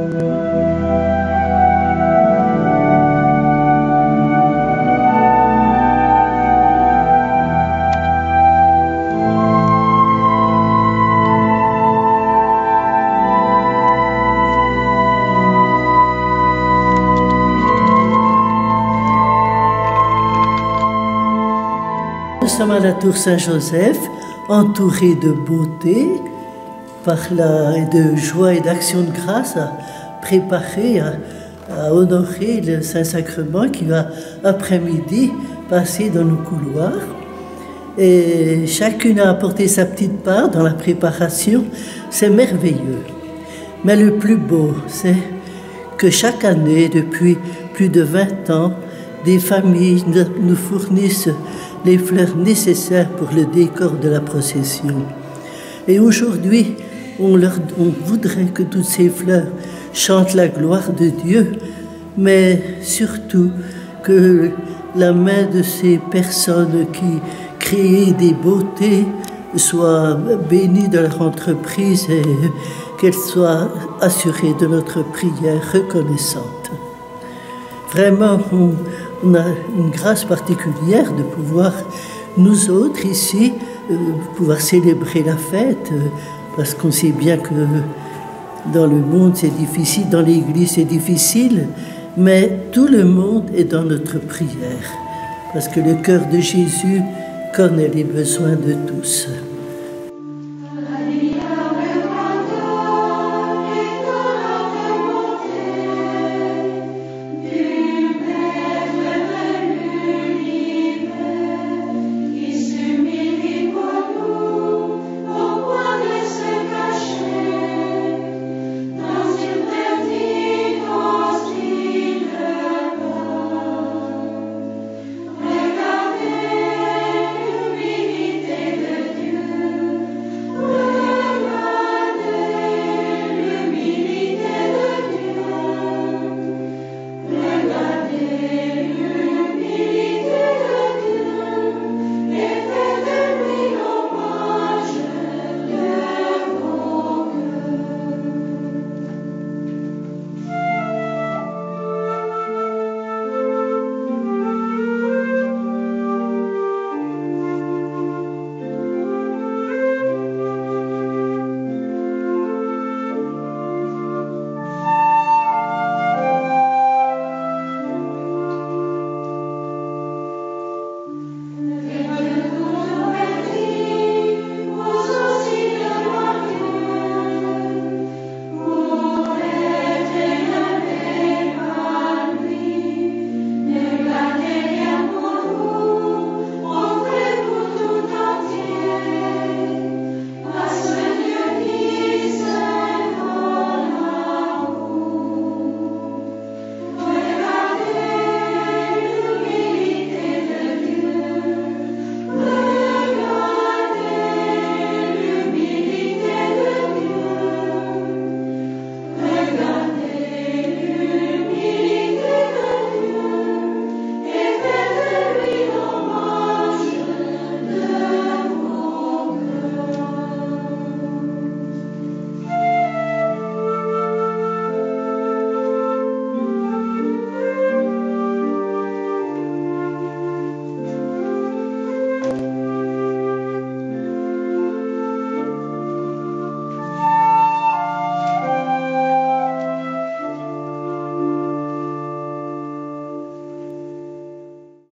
Nous sommes à la Tour Saint-Joseph, entourés de beauté, par la, de joie et d'action de grâce, à préparer, à, à honorer le Saint-Sacrement qui va après-midi passer dans nos couloirs. Et chacune a apporté sa petite part dans la préparation. C'est merveilleux. Mais le plus beau, c'est que chaque année, depuis plus de 20 ans, des familles nous fournissent les fleurs nécessaires pour le décor de la procession. Et aujourd'hui, on, voudrait que toutes ces fleurs chantent la gloire de Dieu, mais surtout que la main de ces personnes qui créent des beautés soit bénie de leur entreprise et qu'elle soit assurée de notre prière reconnaissante. Vraiment, on, a une grâce particulière de pouvoir, nous autres ici, pouvoir célébrer la fête, euh, parce qu'on sait bien que dans le monde c'est difficile, dans l'Église c'est difficile, mais tout le monde est dans notre prière, parce que le cœur de Jésus connaît les besoins de tous.